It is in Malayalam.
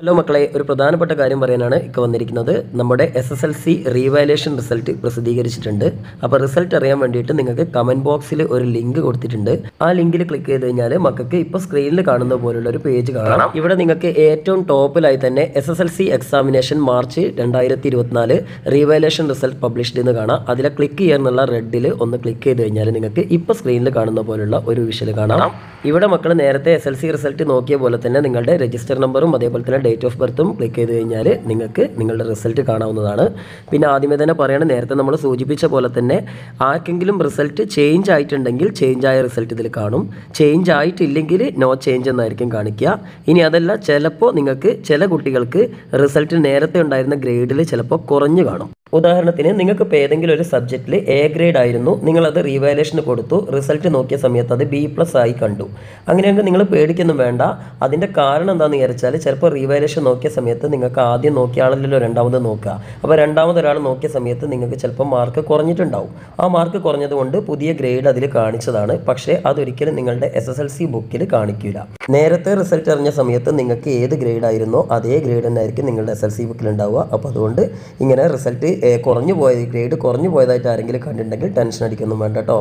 ഹലോ മക്കളെ ഒരു പ്രധാനപ്പെട്ട കാര്യം പറയാനാണ് ഇപ്പോൾ വന്നിരിക്കുന്നത്. നമ്മുടെ S S L C revaluation result പ്രസിദ്ധീകരിച്ചിട്ടുണ്ട്. അപ്പോൾ റിസൾട്ട് അറിയാൻ വേണ്ടിയിട്ട് നിങ്ങൾക്ക് കമന്റ് ബോക്സിൽ ഒരു ലിങ്ക് കൊടുത്തിട്ടുണ്ട്. ആ ലിങ്കിൽ ക്ലിക്ക് ചെയ്ത് കഴിഞ്ഞാൽ മക്കൾക്ക് ഇപ്പോൾ സ്ക്രീനിൽ കാണുന്ന പോലുള്ള ഒരു പേജ് കാണാം. ഇവിടെ നിങ്ങൾക്ക് ഏറ്റവും ടോപ്പിലായി തന്നെ S S L C examination March രണ്ടായിരത്തി ഇരുപത്തിനാല് റീവാലുവേഷൻ റിസൾട്ട് പബ്ലിഷ്ഡ് എന്ന് കാണാം. അതിലെ ക്ലിക്ക് ചെയ്യാനുള്ള റെഡിൽ ഒന്ന് ക്ലിക്ക് ചെയ്ത് കഴിഞ്ഞാൽ നിങ്ങൾക്ക് ഇപ്പോൾ സ്ക്രീനിൽ കാണുന്ന പോലുള്ള ഒരു വിഷ്വൽ കാണാം. ഇവിടെ മക്കൾ നേരത്തെ എസ് എൽ സി റിസൾട്ട് നോക്കിയ പോലെ തന്നെ നിങ്ങളുടെ രജിസ്റ്റർ നമ്പറും അതേപോലെ തന്നെ ഡേറ്റ് ഓഫ് ബർത്തും ക്ലിക്ക് ചെയ്ത് കഴിഞ്ഞാൽ നിങ്ങൾക്ക് നിങ്ങളുടെ റിസൾട്ട് കാണാവുന്നതാണ്. പിന്നെ ആദ്യമേ തന്നെ പറയണം നേരത്തെ നമ്മൾ സൂചിപ്പിച്ച പോലെ തന്നെ ആർക്കെങ്കിലും റിസൾട്ട് ചേഞ്ച് ആയിട്ടുണ്ടെങ്കിൽ ചേഞ്ച് ആയ റിസൾട്ട് ഇതിൽ കാണും. ചേഞ്ച് ആയിട്ടില്ലെങ്കിൽ നോ ചേഞ്ച് എന്നായിരിക്കും കാണിക്കുക. ഇനി അതല്ല ചിലപ്പോൾ നിങ്ങൾക്ക് ചില കുട്ടികൾക്ക് റിസൾട്ട് നേരത്തെ ഉണ്ടായിരുന്ന ഗ്രേഡിൽ ചിലപ്പോൾ കുറഞ്ഞു കാണും. ഉദാഹരണത്തിന് നിങ്ങൾക്ക് ഇപ്പോൾ ഏതെങ്കിലും ഒരു സബ്ജക്റ്റിൽ എ ഗ്രേഡ് ആയിരുന്നു നിങ്ങളത് റീവാലേഷന് കൊടുത്തു റിസൾട്ട് നോക്കിയ സമയത്ത് അത് ബി പ്ലസ് ആയി കണ്ടു. അങ്ങനെയാണെങ്കിൽ നിങ്ങൾ പേടിക്കൊന്നും വേണ്ട. അതിന്റെ കാരണം എന്താണെന്ന് വിചാരിച്ചാൽ ചിലപ്പോൾ റീവാലേഷൻ നോക്കിയ സമയത്ത് നിങ്ങൾക്ക് ആദ്യം നോക്കിയ രണ്ടാമത് നോക്കുക. അപ്പോൾ രണ്ടാമതൊരാൾ നോക്കിയ സമയത്ത് നിങ്ങൾക്ക് ചിലപ്പോൾ മാർക്ക് കുറഞ്ഞിട്ടുണ്ടാവും. ആ മാർക്ക് കുറഞ്ഞതുകൊണ്ട് പുതിയ ഗ്രേഡ് അതിൽ കാണിച്ചതാണ്. പക്ഷേ അതൊരിക്കലും നിങ്ങളുടെ എസ് എസ് എൽ സി ബുക്കിൽ കാണിക്കില്ല നേരത്തെ റിസൾട്ട് അറിഞ്ഞ സമയത്ത് നിങ്ങൾക്ക് ഏത് ഗ്രേഡ് ആയിരുന്നോ അതേ ഗ്രേഡ് തന്നെ ആയിരിക്കും നിങ്ങളുടെ എസ് എൽ സി ബുക്കിൽ ഉണ്ടാവുക. അപ്പോൾ അതുകൊണ്ട് ഇങ്ങനെ റിസൾട്ട് കുറഞ്ഞു പോയത് ഗ്രേഡ് കുറഞ്ഞു പോയതായിട്ട് ആരെങ്കിലും കണ്ടിട്ടുണ്ടെങ്കിൽ ടെൻഷൻ അടിക്കൊന്നും വേണ്ട കേട്ടോ